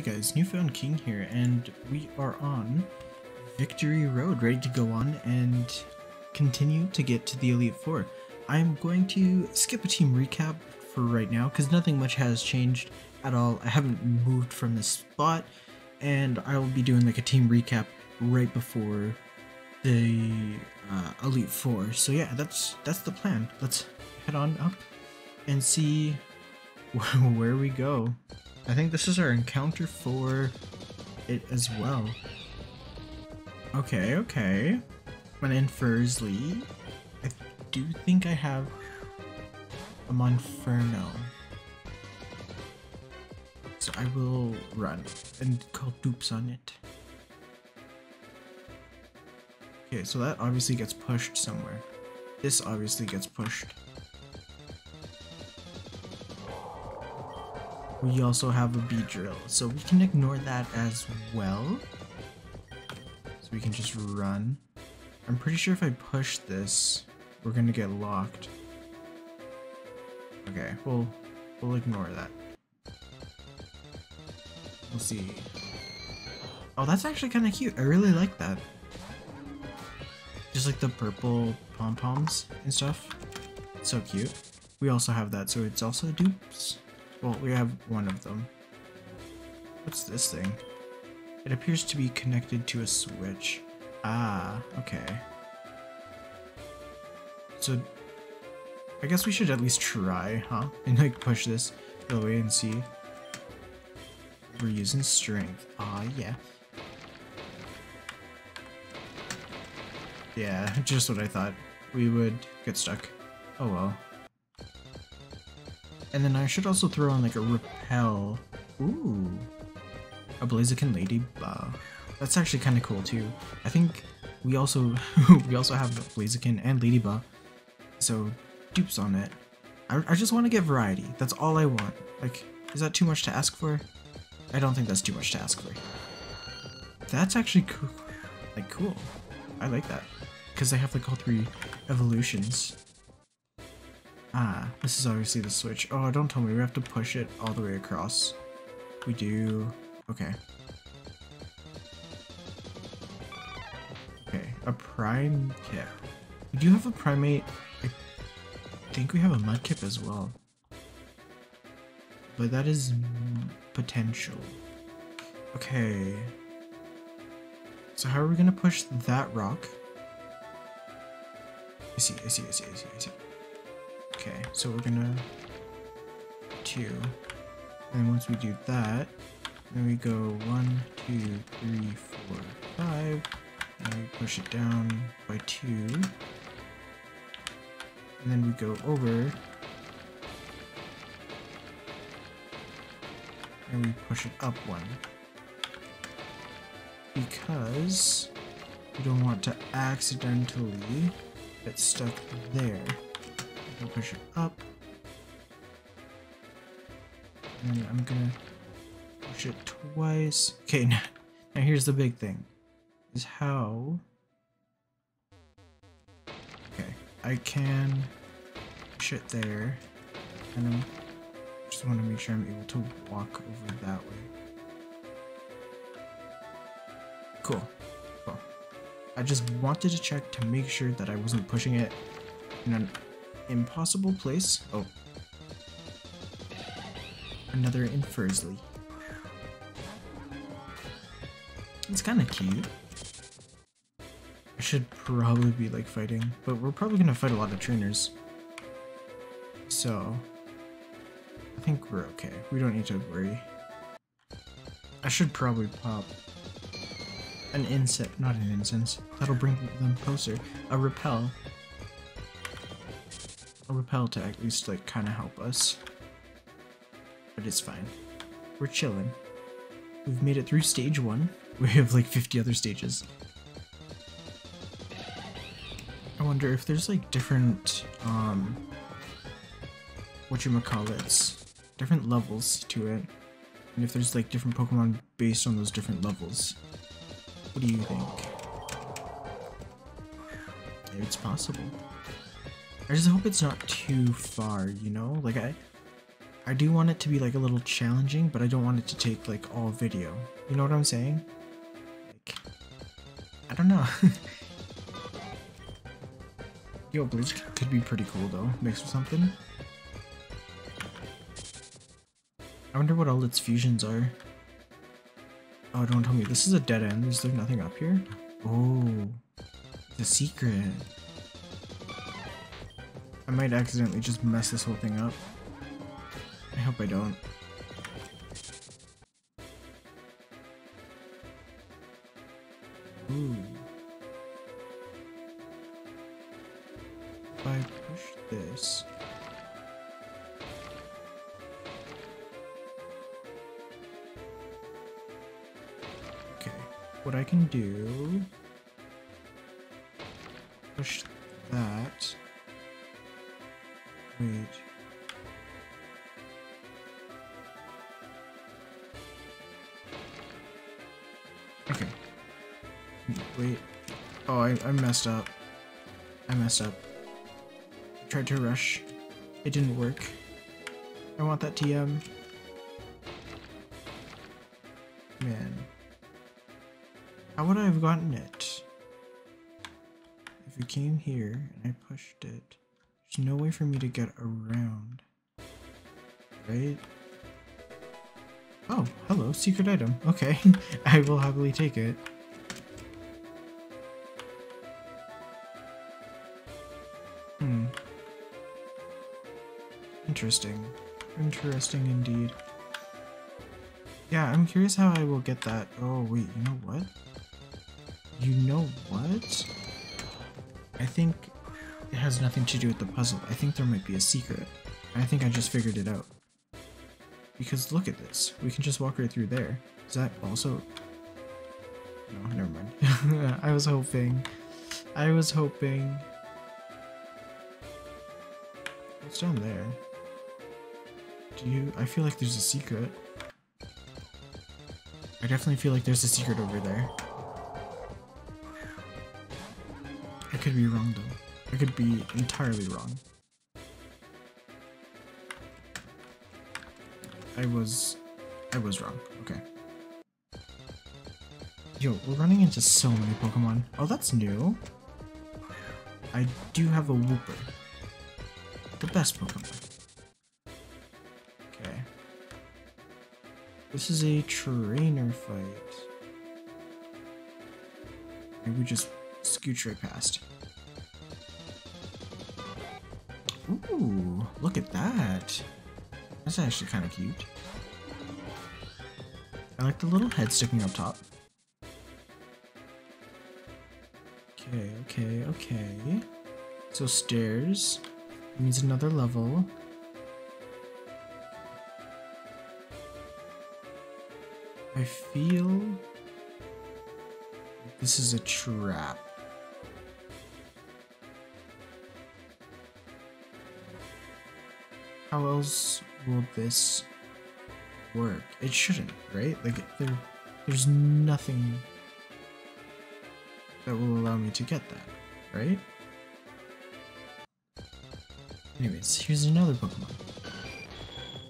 Hey guys, Newfound King here, and we are on Victory Road, ready to go on and continue to get to the Elite Four. I'm going to skip a team recap for right now, because nothing much has changed at all. I haven't moved from this spot, and I will be doing like a team recap right before the uh, Elite Four. So yeah, that's that's the plan. Let's head on up and see where we go. I think this is our encounter for it as well. Okay, okay. In Fursley. I do think I have a Monferno. So I will run and call dupes on it. Okay, so that obviously gets pushed somewhere. This obviously gets pushed. We also have a Beedrill, so we can ignore that as well. So we can just run. I'm pretty sure if I push this, we're gonna get locked. Okay, we'll, we'll ignore that. We'll see. Oh, that's actually kind of cute. I really like that. Just like the purple pom-poms and stuff. so cute. We also have that, so it's also dupes. Well, we have one of them. What's this thing? It appears to be connected to a switch. Ah, okay. So, I guess we should at least try, huh? And like push this the way and see. We're using strength. Ah, yeah. Yeah, just what I thought. We would get stuck. Oh well. And then I should also throw on like a repel. Ooh. A Blaziken Ladybug. That's actually kind of cool too. I think we also we also have Blaziken and Ladybug. So dupes on it. I, I just want to get variety. That's all I want. Like, is that too much to ask for? I don't think that's too much to ask for. That's actually cool. Like, cool. I like that. Because they have like all three evolutions. Ah, this is obviously the switch. Oh, don't tell me we have to push it all the way across. We do. Okay. Okay, a prime kip. We do have a primate. I think we have a mudkip as well. But that is potential. Okay. So how are we gonna push that rock? I see, I see, I see, I see, I see. Okay, so we're gonna two. And once we do that, then we go one, two, three, four, five. And we push it down by two. And then we go over. And we push it up one. Because we don't want to accidentally get stuck there. We'll push it up. And I'm gonna push it twice. Okay, now, now here's the big thing. Is how... Okay, I can push it there. And I just want to make sure I'm able to walk over that way. Cool. Cool. I just wanted to check to make sure that I wasn't pushing it in an impossible place. Oh. Another in Fursley. It's kind of cute. I should probably be like fighting, but we're probably gonna fight a lot of trainers. So, I think we're okay. We don't need to worry. I should probably pop an incense, not an incense. That'll bring them closer. A repel a repel to at least like kind of help us. But it's fine. We're chilling. We've made it through stage one. We have like 50 other stages. I wonder if there's like different, um, what you call it, different levels to it, and if there's like different Pokemon based on those different levels. What do you think? It's possible. I just hope it's not too far, you know? Like, I I do want it to be like a little challenging, but I don't want it to take like all video. You know what I'm saying? Like, I don't know. Yo, Bleach could be pretty cool though, mixed with something. I wonder what all its fusions are. Oh, don't tell me. This is a dead end. Is there nothing up here? Oh, the secret. I might accidentally just mess this whole thing up. I hope I don't. If I push this... Okay, what I can do... Push messed up. I messed up. I tried to rush. It didn't work. I want that TM. Man. How would I have gotten it? If it came here and I pushed it, there's no way for me to get around. Right? Oh, hello, secret item. Okay, I will happily take it. Interesting. Interesting indeed. Yeah, I'm curious how I will get that. Oh, wait, you know what? You know what? I think it has nothing to do with the puzzle. I think there might be a secret. I think I just figured it out. Because look at this. We can just walk right through there. Is that also... No, never mind. I was hoping. I was hoping. What's down there? Do you... I feel like there's a secret. I definitely feel like there's a secret over there. I could be wrong though. I could be entirely wrong. I was... I was wrong. Okay. Yo, we're running into so many Pokemon. Oh, that's new. I do have a Wooper. The best Pokemon. This is a trainer fight. Maybe we just scooch right past. Ooh, look at that. That's actually kind of cute. I like the little head sticking up top. Okay, okay, okay. So stairs means another level. I feel this is a trap. How else will this work? It shouldn't, right? Like there there's nothing that will allow me to get that, right? Anyways, here's another Pokemon.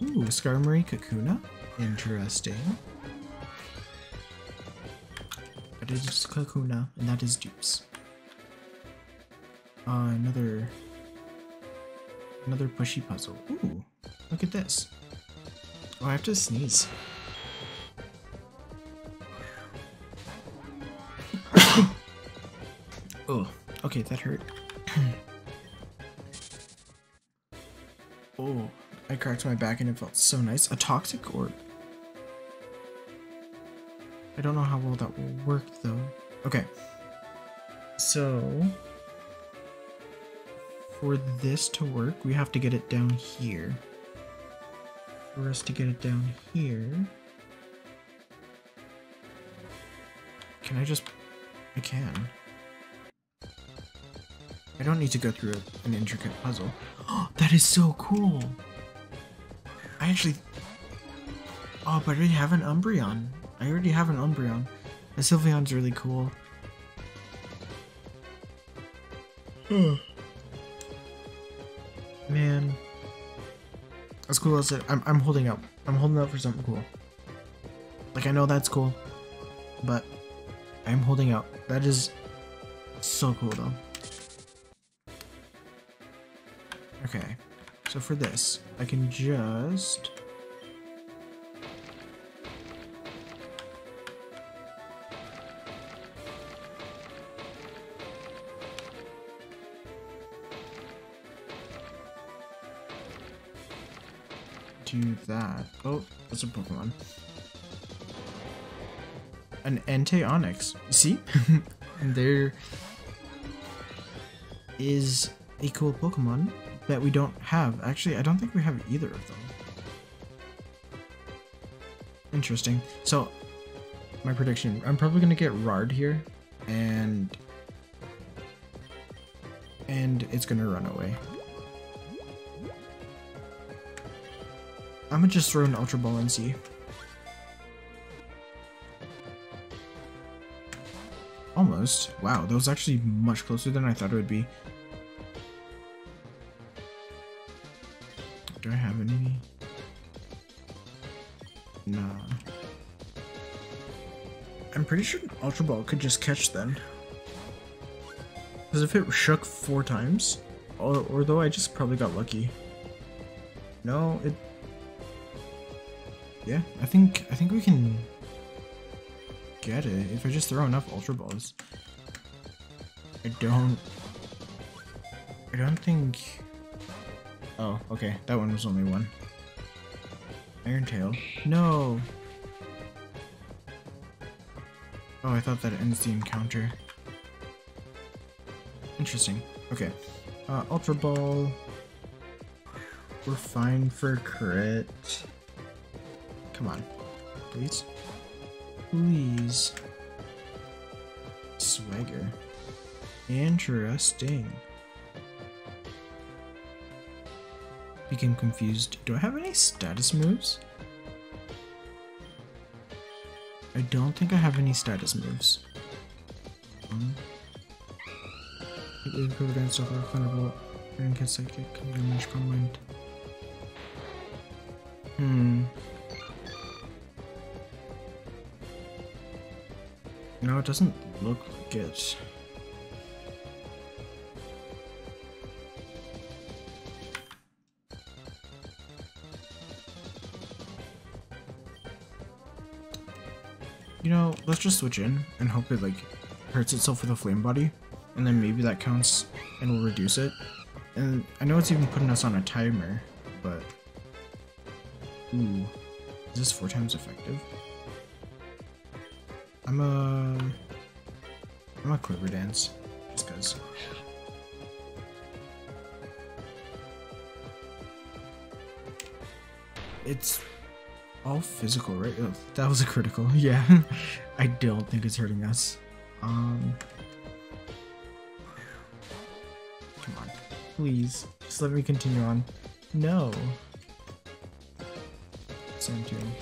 Ooh, Skarmory Kakuna. Interesting. It is Kakuna, and that is dupes. Uh, another... Another pushy puzzle. Ooh, look at this. Oh, I have to sneeze. oh, okay, that hurt. oh, I cracked my back and it felt so nice. A toxic orb. I don't know how well that will work though. Okay. So, for this to work, we have to get it down here. For us to get it down here... Can I just... I can. I don't need to go through an intricate puzzle. Oh, that is so cool! I actually... Oh, but I have an Umbreon. I already have an Umbreon. The Sylveon's really cool. Hmm. Man. As cool as it, I'm, I'm holding out. I'm holding out for something cool. Like, I know that's cool, but I'm holding out. That is so cool, though. Okay, so for this, I can just... Do that. Oh, that's a Pokemon. An Entei Onyx. See? And there is a cool Pokemon that we don't have. Actually, I don't think we have either of them. Interesting. So, my prediction. I'm probably going to get Rard here, and... And it's going to run away. I'm gonna just throw an Ultra Ball and see. Almost. Wow, that was actually much closer than I thought it would be. Do I have any? No. I'm pretty sure Ultra Ball could just catch then. Because if it shook four times, or, or though I just probably got lucky. No, it yeah, I think I think we can get it if I just throw enough Ultra Balls. I don't... I don't think... Oh, okay, that one was only one. Iron Tail. No! Oh, I thought that ends the encounter. Interesting. Okay. Uh, Ultra Ball. We're fine for crit. Come on. Please. Please. Swagger. Interesting. Became confused. Do I have any status moves? I don't think I have any status moves. Um. Hmm. No, it doesn't look like it. You know, let's just switch in and hope it like hurts itself with a flame body. And then maybe that counts and will reduce it. And I know it's even putting us on a timer, but... Ooh. Is this four times effective? I'm a... I'm a quiver dance. Just cause. It's all physical, right? Oh, that was a critical. Yeah. I don't think it's hurting us. Um... Come on. Please. Just let me continue on. No. Sand Tomb.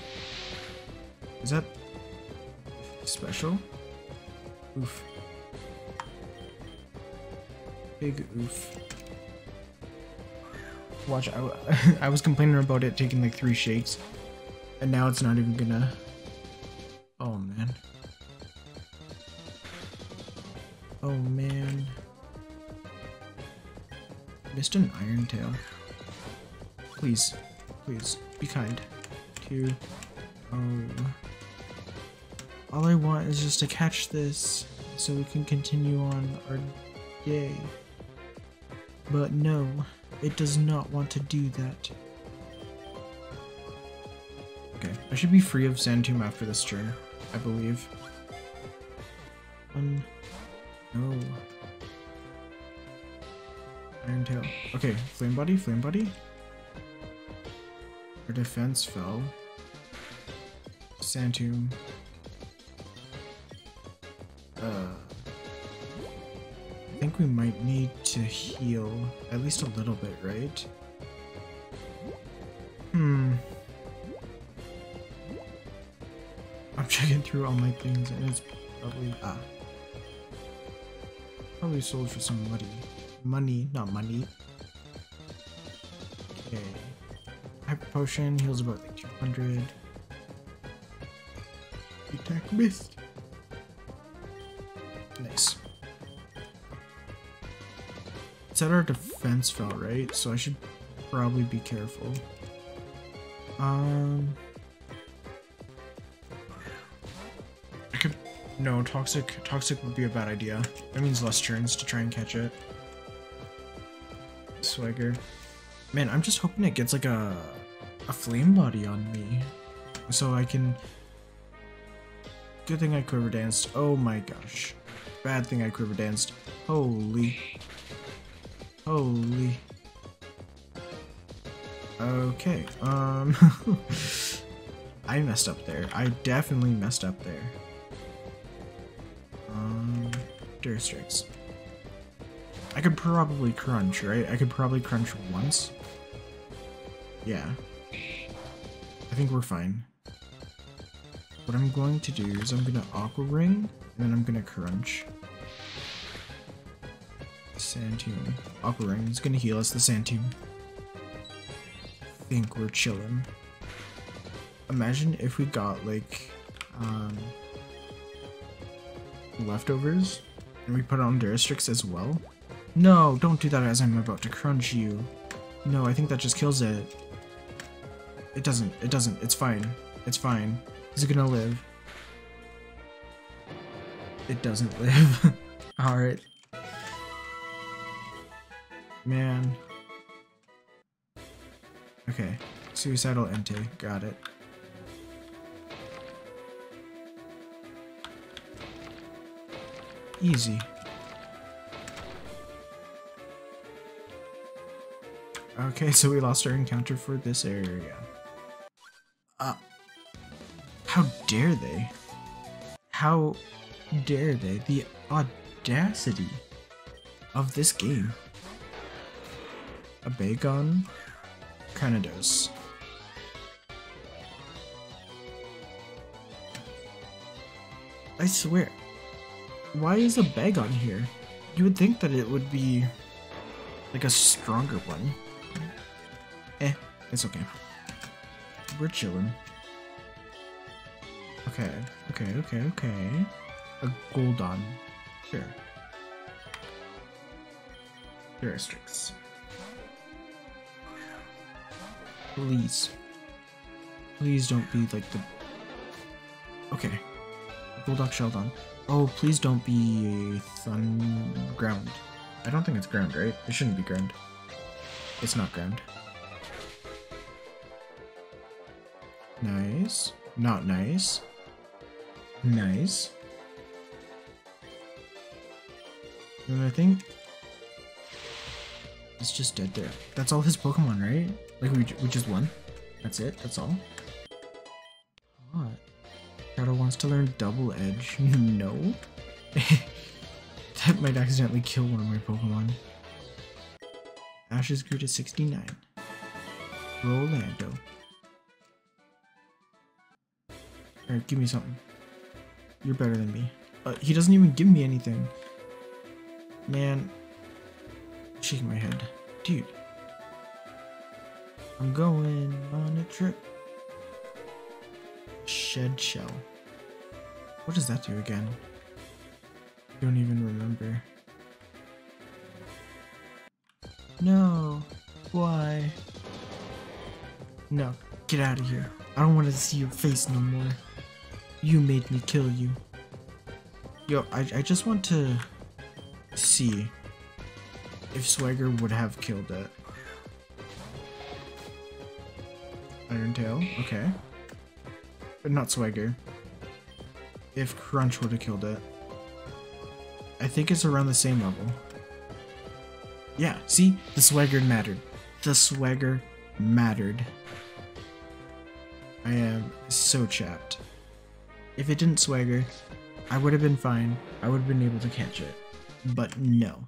Is that special. Oof. Big oof. Watch, I, I was complaining about it taking like three shakes, and now it's not even gonna... Oh man. Oh man. Missed an iron tail. Please, please, be kind. To... Oh... All I want is just to catch this so we can continue on our day. But no, it does not want to do that. Okay, I should be free of Sand Tomb after this turn, I believe. Um, no. Iron Tail. Okay, Flame Body, Flame Body. Our defense fell. Sand Tomb. Uh, I think we might need to heal at least a little bit, right? Hmm. I'm checking through all my things and it's probably, ah. Probably sold for some money. Money, not money. Okay. Hyper Potion heals about like 200. Attack missed. Nice. It's at our defense fell, right? So I should probably be careful. Um... I could... No, Toxic Toxic would be a bad idea. That means less turns to try and catch it. Swagger. Man, I'm just hoping it gets like a... a flame body on me. So I can... Good thing I quiver danced. Oh my gosh. Bad thing I quiver danced. Holy. Holy. Okay, um... I messed up there. I definitely messed up there. Um... Durstrix. I could probably crunch, right? I could probably crunch once. Yeah. I think we're fine. What I'm going to do is I'm gonna Aqua Ring, and then I'm gonna Crunch. Sand Tomb. Aqua Ring is gonna heal us the Sand Tomb. think we're chilling. Imagine if we got, like, um, leftovers, and we put on Durstrix as well. No, don't do that as I'm about to crunch you. No, I think that just kills it. It doesn't. It doesn't. It's fine. It's fine. Is it gonna live? It doesn't live. Alright. Man. Okay. Suicidal Entei. Got it. Easy. Okay, so we lost our encounter for this area. Uh, how dare they? How dare they? The audacity of this game. A Bagon? Cranidos. I swear. Why is a Bagon here? You would think that it would be like a stronger one. Eh, it's okay. We're chilling. Okay, okay, okay, okay. A Goldon. Sure. Heuristics. Please. Please don't be like the... Okay. Bulldog Sheldon. Oh, please don't be Thun... Ground. I don't think it's ground, right? It shouldn't be ground. It's not ground. Nice. Not nice. Nice. And I think it's just dead there. That's all his Pokemon, right? Like we, we just won? That's it? That's all? What? Shadow wants to learn Double Edge. no? that might accidentally kill one of my Pokemon. Ashes grew to 69. Rolando. Alright, give me something. You're better than me. Uh, he doesn't even give me anything. Man. Shaking my head. Dude. I'm going on a trip. Shed shell. What does that do again? I don't even remember. No. Why? No. Get out of here. I don't want to see your face no more. You made me kill you. Yo, I, I just want to see if Swagger would have killed it. Iron Tail, okay. But not Swagger. If Crunch would have killed it. I think it's around the same level. Yeah, see? The Swagger mattered. The Swagger mattered. I am so chapped. If it didn't swagger, I would have been fine. I would have been able to catch it. But no.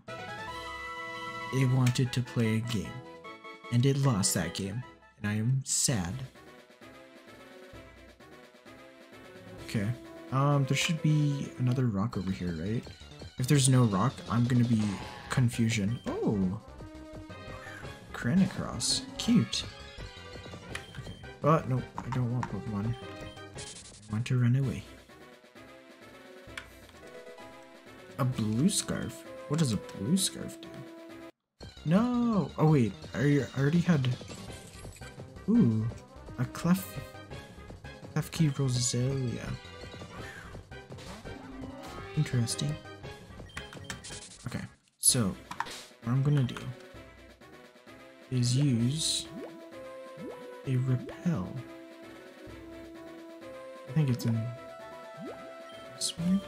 It wanted to play a game. And it lost that game. And I am sad. Okay. Um, there should be another rock over here, right? If there's no rock, I'm gonna be confusion. Oh! Cross. Cute. Okay. But, no, I don't want Pokemon. I want to run away. A blue scarf? What does a blue scarf do? No! Oh wait, I already had... Ooh, a Clef... Klefki Roselia. Interesting. Okay, so what I'm gonna do is use a repel. I think it's in this one.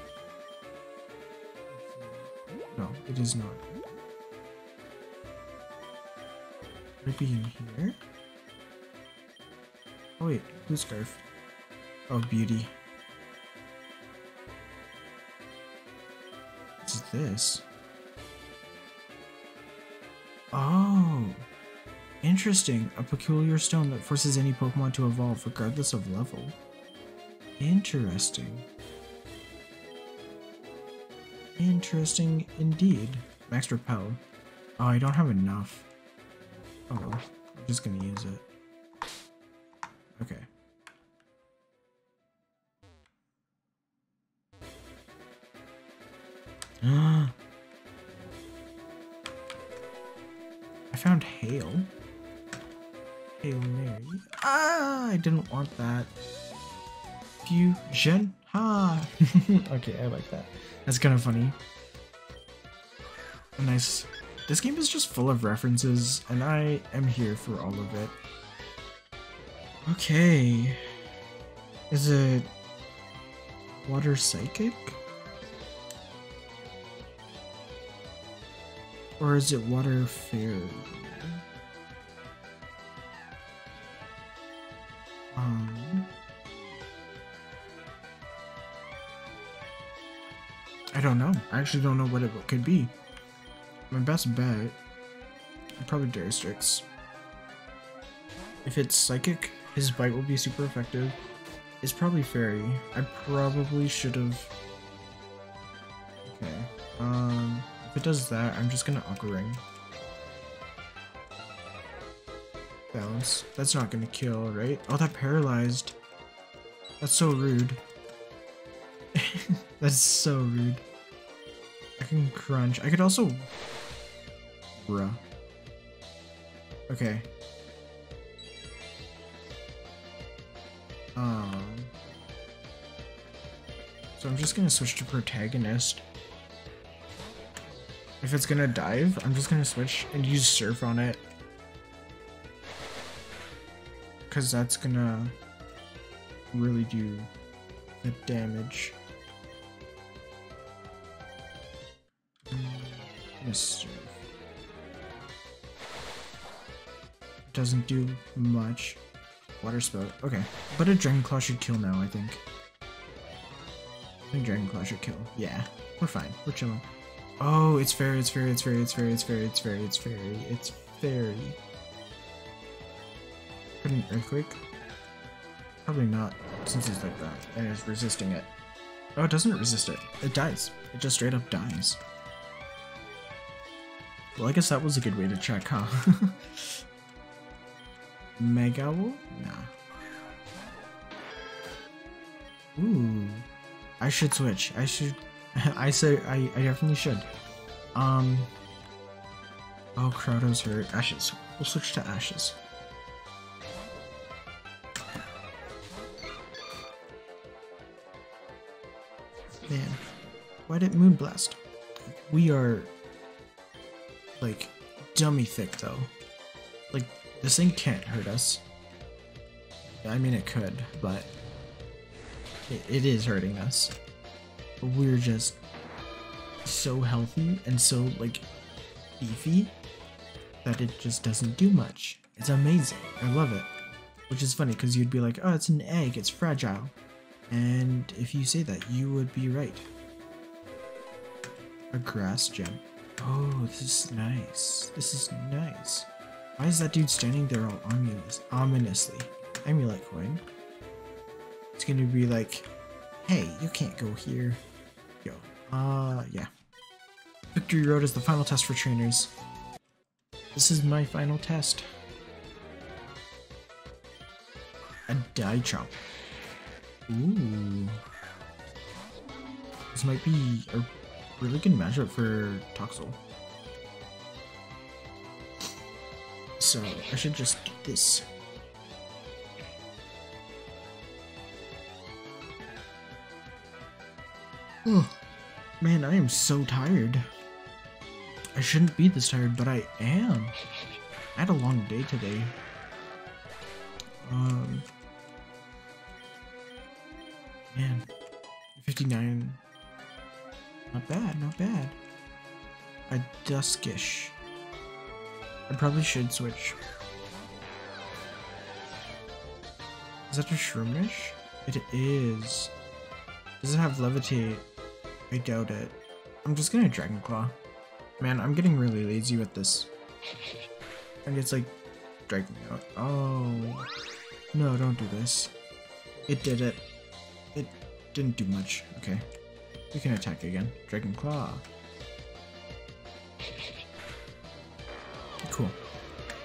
No, it is not. Would it be in here? Oh wait, blue scarf. Oh, beauty. What's this? Oh! Interesting. A peculiar stone that forces any Pokemon to evolve regardless of level. Interesting. Interesting indeed. Max Repel. Oh, I don't have enough. Oh well. I'm just gonna use it. Okay. I found Hail. Hail Mary. Ah, I didn't want that. Fusion. Ha! okay, I like that. That's kind of funny. Nice. This game is just full of references, and I am here for all of it. Okay. Is it water psychic? Or is it water fairy? I actually don't know what it could be. My best bet, probably Durstrix. If it's psychic, his bite will be super effective. It's probably fairy. I probably should have. Okay. Um, if it does that, I'm just gonna Aqua Ring. Balance. That's not gonna kill, right? Oh, that paralyzed. That's so rude. That's so rude. Can crunch. I could also... Bruh. Okay. Um... So I'm just gonna switch to protagonist. If it's gonna dive, I'm just gonna switch and use surf on it because that's gonna really do the damage. Yes. Doesn't do much. Water spout. Okay. But a Dragon Claw should kill now, I think. I think Dragon Claw should kill. Yeah. We're fine. We're chilling. Oh, it's fairy, it's fairy, it's fairy, it's fairy, it's fairy, it's fairy, it's fairy, it's fairy. Put an earthquake? Probably not, since it's like that, and it's resisting it. Oh, it doesn't resist it. It dies. It just straight up dies. Well, I guess that was a good way to check, huh? Megawool? Nah. Ooh. I should switch. I should... I say I, I definitely should. Um... Oh, Crowdow's hurt. Ashes. We'll switch to Ashes. Man, why did Moonblast? We are like dummy thick though. Like this thing can't hurt us. I mean it could, but it, it is hurting us. But we're just so healthy and so like beefy that it just doesn't do much. It's amazing. I love it. Which is funny because you'd be like, oh, it's an egg, it's fragile. And if you say that, you would be right. A grass gem. Oh, this is nice. This is nice. Why is that dude standing there all ominous, ominously? Amulet coin. It's gonna be like, hey, you can't go here. Yo, uh, yeah. Victory Road is the final test for trainers. This is my final test. A die chop. Ooh. This might be a really good matchup for Toxel. So I should just get this. Oh, man, I am so tired. I shouldn't be this tired, but I am. I had a long day today. Um, man, 59. Not bad, not bad. A Duskish. I probably should switch. Is that a Shroomish? It is. Does it have Levitate? I doubt it. I'm just gonna Dragon Claw. Man, I'm getting really lazy with this. And it's like dragging me out. Oh. No, don't do this. It did it. It didn't do much. Okay. We can attack again. Dragon Claw. Cool.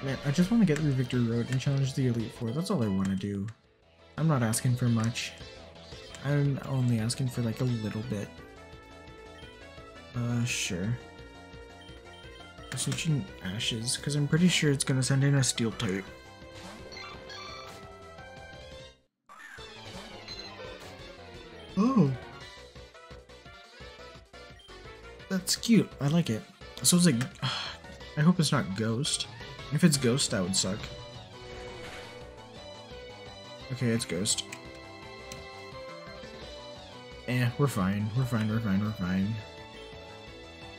Man, I just want to get through Victory Road and challenge the Elite Four. That's all I want to do. I'm not asking for much. I'm only asking for like a little bit. Uh, sure. Switching Ashes, because I'm pretty sure it's going to send in a Steel type. Cute. I like it. So it's like, I hope it's not Ghost. If it's Ghost, that would suck. Okay, it's Ghost. Eh, we're fine. We're fine, we're fine, we're fine.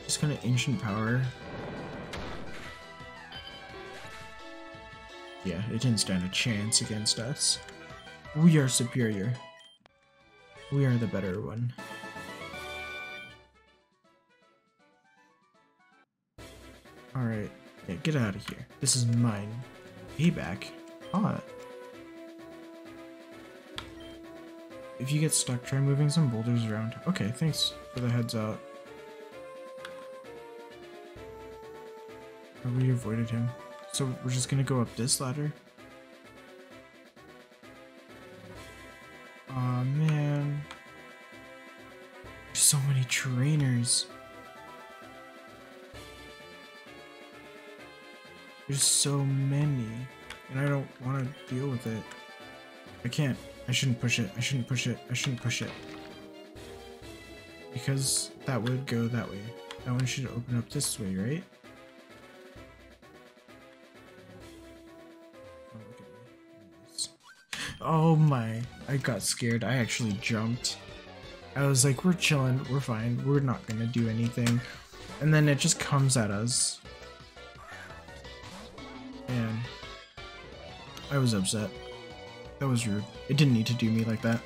Just kind of ancient power. Yeah, it didn't stand a chance against us. We are superior. We are the better one. Alright, yeah, get out of here. This is mine. Payback? Hot. If you get stuck, try moving some boulders around. Okay, thanks for the heads up. We avoided him. So we're just gonna go up this ladder? Aw, oh, man. There's so many trainers. There's so many. And I don't want to deal with it. I can't. I shouldn't push it. I shouldn't push it. I shouldn't push it. Because that would go that way. That one should open up this way, right? Oh, oh my, I got scared. I actually jumped. I was like, we're chilling, we're fine, we're not gonna do anything. And then it just comes at us. I was upset. That was rude. It didn't need to do me like that.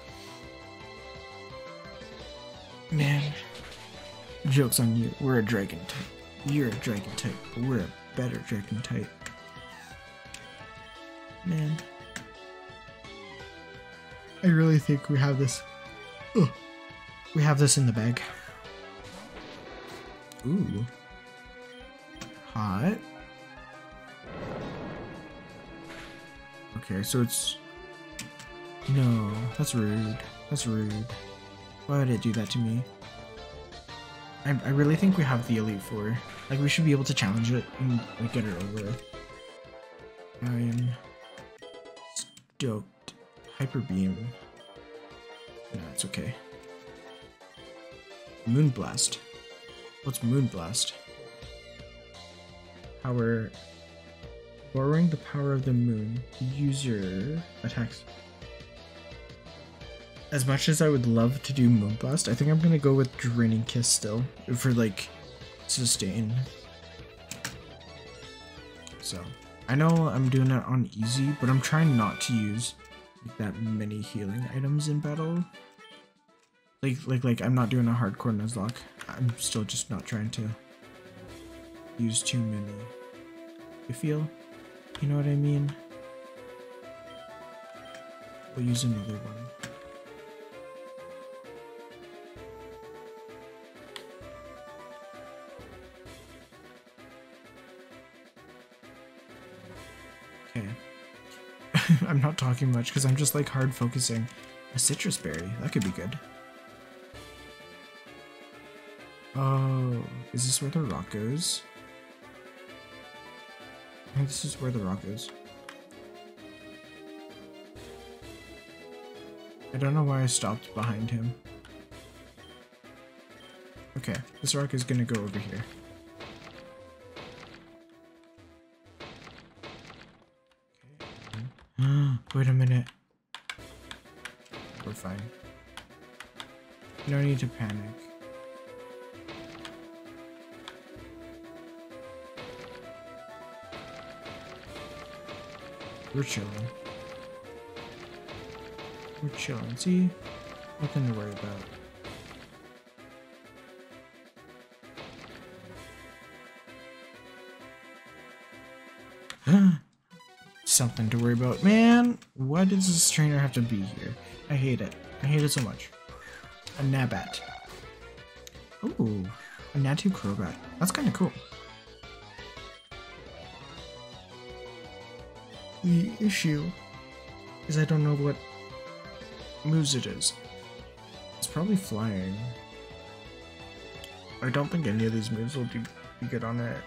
Man. Joke's on you. We're a dragon type. You're a dragon type, but we're a better dragon type. Man. I really think we have this. Ugh. We have this in the bag. Ooh. Hot. Okay, so it's no, that's rude. That's rude. Why would it do that to me? I, I really think we have the Elite Four. Like, we should be able to challenge it and like, get it over. I am stoked. Hyper Beam. No, it's okay. Moonblast. What's Moonblast? Power. Borrowing the power of the moon. User attacks as much as I would love to do Moonblast, I think I'm gonna go with Draining Kiss still for like sustain. So I know I'm doing it on easy, but I'm trying not to use like, that many healing items in battle. Like like like I'm not doing a hardcore Nuzlocke. I'm still just not trying to use too many. You feel? You know what I mean? We'll use another one. Okay. I'm not talking much because I'm just like hard focusing. A Sitrus berry, that could be good. Oh, is this where the rock goes? Think this is where the rock is. I don't know why I stopped behind him. Okay, this rock is gonna go over here. We're chilling. We're chilling. See? Nothing to worry about. Something to worry about. Man, why does this trainer have to be here? I hate it. I hate it so much. A Nabat. Ooh, a Natu Crobat. That's kind of cool. Issue is I don't know what moves it is. It's probably flying. I don't think any of these moves will be good on it.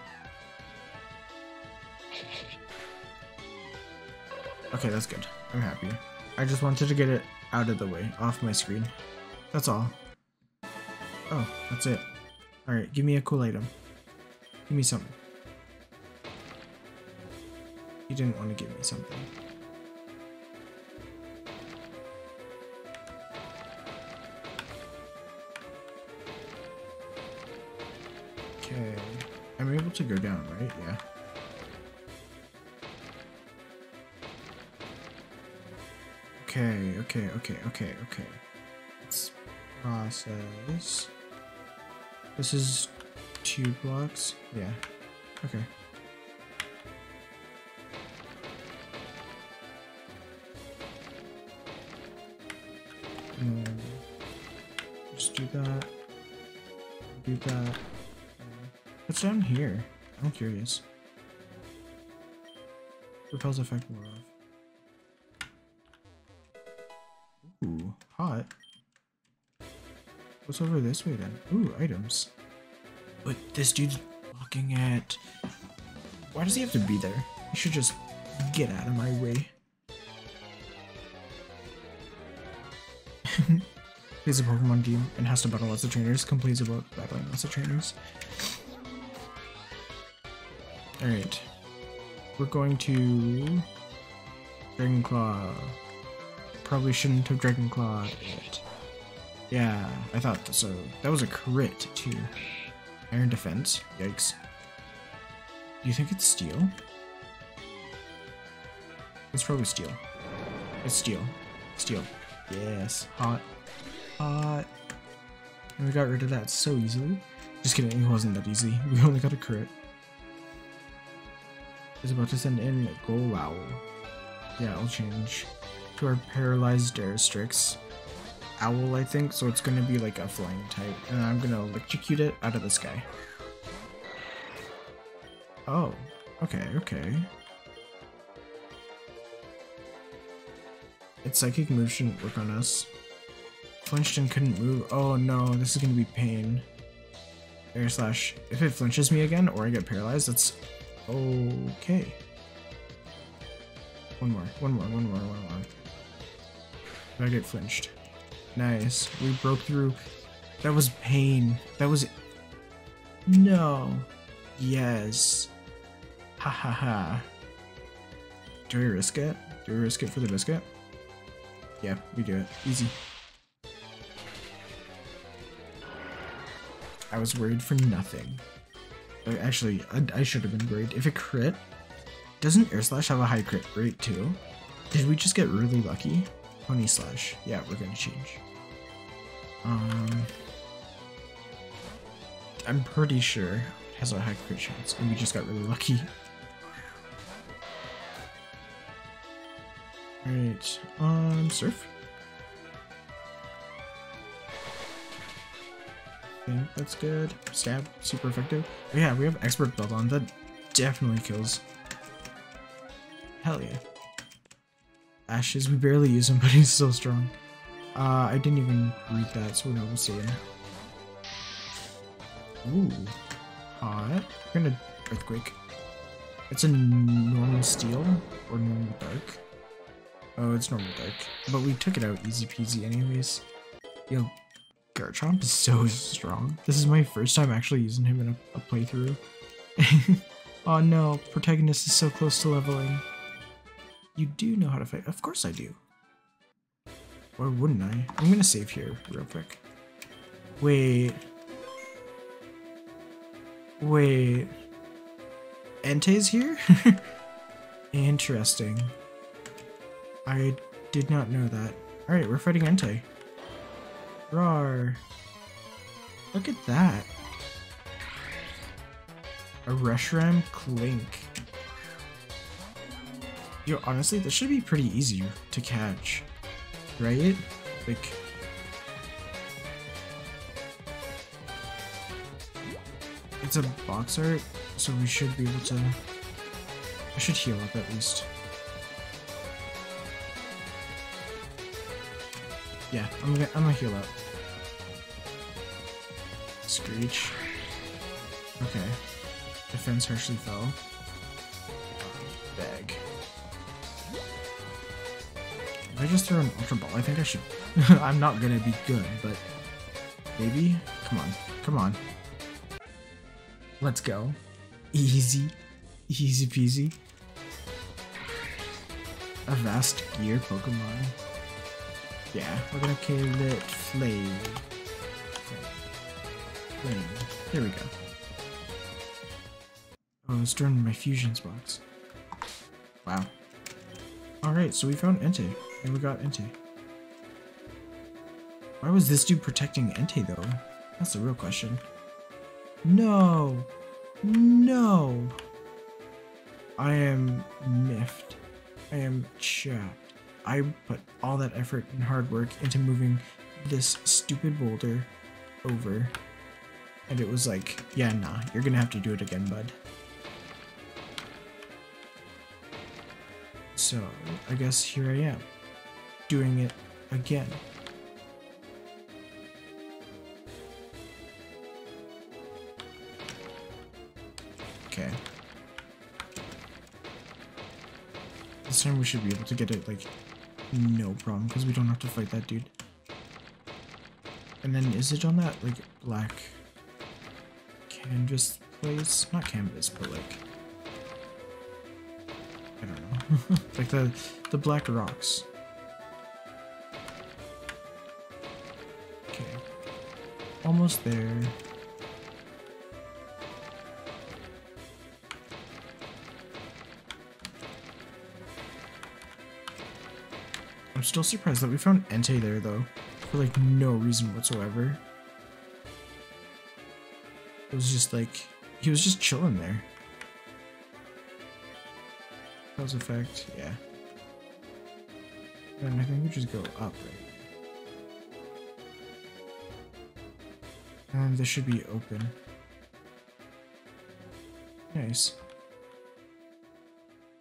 Okay, that's good. I'm happy. I just wanted to get it out of the way, off my screen. That's all. Oh, that's it. Alright, give me a cool item. Give me something. You didn't want to give me something. Okay. I'm able to go down, right? Yeah. Okay, okay, okay, okay, okay. Let's process. This is two blocks? Yeah. Okay. What's down here? I'm curious. Repels effect more off. Ooh, hot. What's over this way then? Ooh, items. But this dude's looking at... Why does he have to be there? He should just get out of my way. Plays a Pokemon team and has to battle lots of trainers. Complains about battling lots of trainers. Alright. We're going to... Dragon Claw. Probably shouldn't have Dragon Clawed it. Yeah, I thought so. That was a crit, too. Iron Defense. Yikes. Do you think it's steel? It's probably steel. It's steel. Steel. Yes. Hot. Hot. And we got rid of that so easily. Just kidding, it wasn't that easy. We only got a crit. Is about to send in Golao. Yeah, I'll change to our paralyzed Airstrix. Owl, I think, so it's gonna be like a flying type, and I'm gonna electrocute it out of the sky. Oh, okay, okay. Its psychic move shouldn't work on us. Flinched and couldn't move. Oh no, this is gonna be pain. Air slash. If it flinches me again or I get paralyzed, that's okay. One more, one more, one more, one more. If I get flinched. Nice. We broke through. That was pain. That was. No. Yes. Ha ha ha. Do we risk it? Do we risk it for the biscuit? Yeah, we do it. Easy. I was worried for nothing. Uh, Actually, I, I should have been worried. If it crit, doesn't Air Slash have a high crit rate too? Did we just get really lucky? Pony Slash. Yeah, we're gonna change. Um, I'm pretty sure it has a high crit chance, and we just got really lucky. Alright, um, Surf. That's good. Stab, super effective. Oh, yeah, we have Expert Belt on. That definitely kills. Hell yeah. Ashes, we barely use him, but he's so strong. Uh, I didn't even read that, so no, we'll see him. Ooh, hot. We're gonna earthquake. It's a normal steel or normal dark. Oh, it's normal dark. But we took it out easy peasy anyways. Yo, Garchomp is so strong. This is my first time actually using him in a, a playthrough. oh no, protagonist is so close to leveling. You do know how to fight. Of course I do. Why wouldn't I? I'm gonna save here real quick. Wait. Wait. Entei's here? Interesting. I did not know that. Alright, we're fighting Entei. Roar. Look at that. A Reshiram Clink. Yo, honestly, this should be pretty easy to catch. Right? Like... It's a box art, so we should be able to... I should heal up at least. Yeah, I'm gonna I'm gonna heal up. Screech. Okay. Defense harshly fell. Bag. If I just throw an Ultra Ball, I think I should... I'm not gonna be good, but... Maybe? Come on. Come on. Let's go. Easy. Easy peasy. A vast gear Pokemon. Yeah, we're gonna kill it Flame. Flame. There we go. Oh, it's during my fusions box. Wow. Alright, so we found Entei. And we got Entei. Why was this dude protecting Entei though? That's the real question. No! No! I am miffed. I am chapped. I put all that effort and hard work into moving this stupid boulder over. And it was like, yeah, nah, you're gonna have to do it again, bud. So, I guess here I am, doing it again. Okay. This time we should be able to get it, like, no problem, because we don't have to fight that dude. And then is it on that, like, black canvas place? Not canvas, but, like, I don't know. like the, the black rocks. Okay. Almost there. I'm still surprised that we found Entei there though, for like no reason whatsoever. It was just like, he was just chilling there. Cause effect, yeah. And I think we just go up right And this should be open. Nice.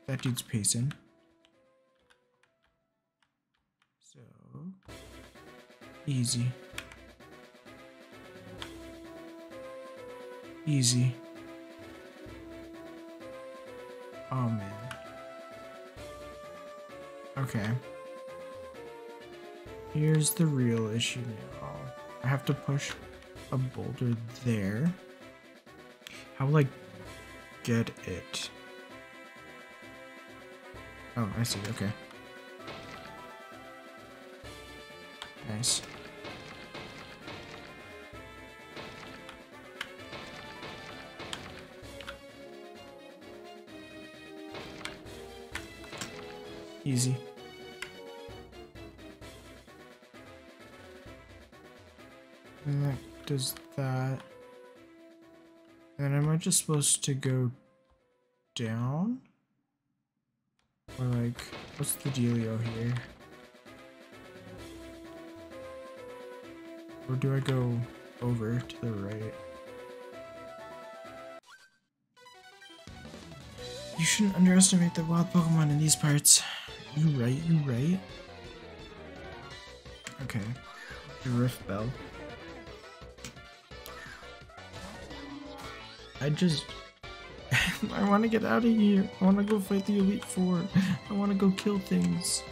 That dude's pacing. Easy. Easy. Oh man. Okay. Here's the real issue now. I have to push a boulder there. How will I get it? Oh, I see, okay. Nice. Easy. And that does that. And am I just supposed to go down? Or like, what's the dealio here? Or do I go over to the right? You shouldn't underestimate the wild Pokemon in these parts. You right, you right. Okay. The Rift Bell. I just I want to get out of here. I want to go fight the Elite Four. I want to go kill things.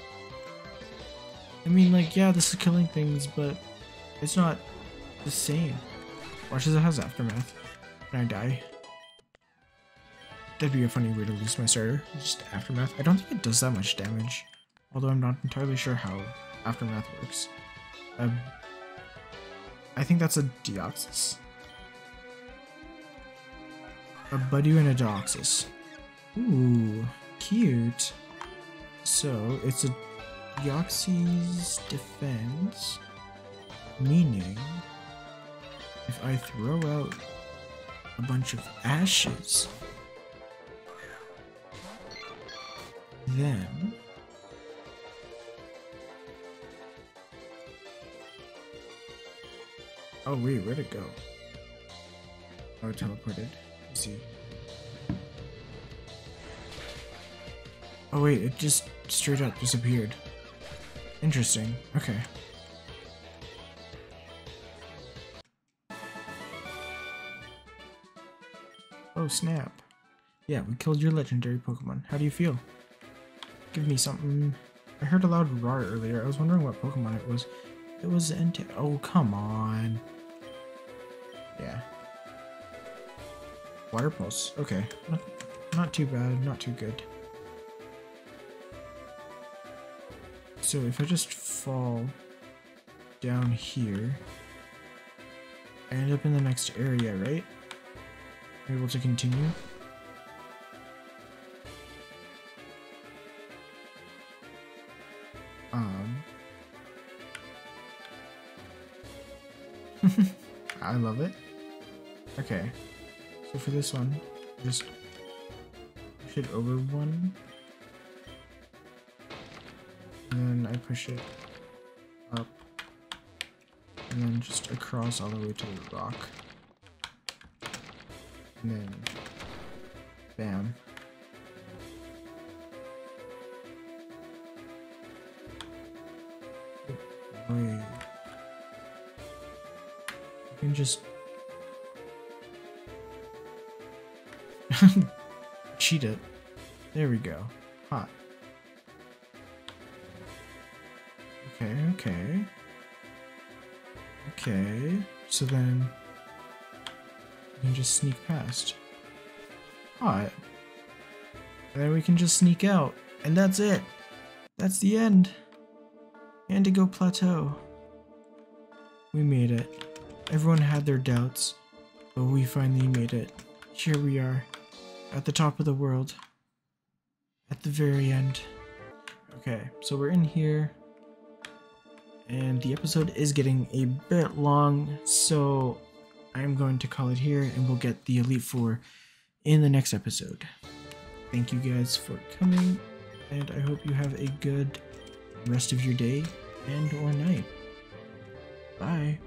I mean, like, yeah, this is killing things, but it's not the same. Watch as it has aftermath. And I die? That'd be a funny way to lose my starter. Just aftermath. I don't think it does that much damage. Although I'm not entirely sure how aftermath works. Um, I think that's a Deoxys. A Budew and a Deoxys. Ooh, cute. So, it's a Deoxys defense, meaning if I throw out a bunch of ashes, then Oh wait, where'd it go? Oh, it teleported. Let's see. Oh wait, it just straight up disappeared. Interesting. Okay. Oh snap. Yeah, we killed your legendary Pokemon. How do you feel? Give me something. I heard a loud roar earlier. I was wondering what Pokemon it was. It was Entei. Oh, come on. Yeah. Water Pulse. Okay. Not, not too bad. Not too good. So if I just fall down here, I end up in the next area, right? Able to continue. Um. I love it. Okay. So for this one, just push it over one. And then I push it up. And then just across all the way to the rock. And then bam. You can just cheat it. There we go. Hot. Okay, okay. Okay. So then can just sneak past. Alright. Then we can just sneak out. And that's it. That's the end. Indigo Plateau. We made it. Everyone had their doubts, but we finally made it. Here we are, at the top of the world. At the very end. Okay, so we're in here. And the episode is getting a bit long, so I'm going to call it here and we'll get the Elite Four in the next episode. Thank you guys for coming, and I hope you have a good rest of your day and or night. Bye.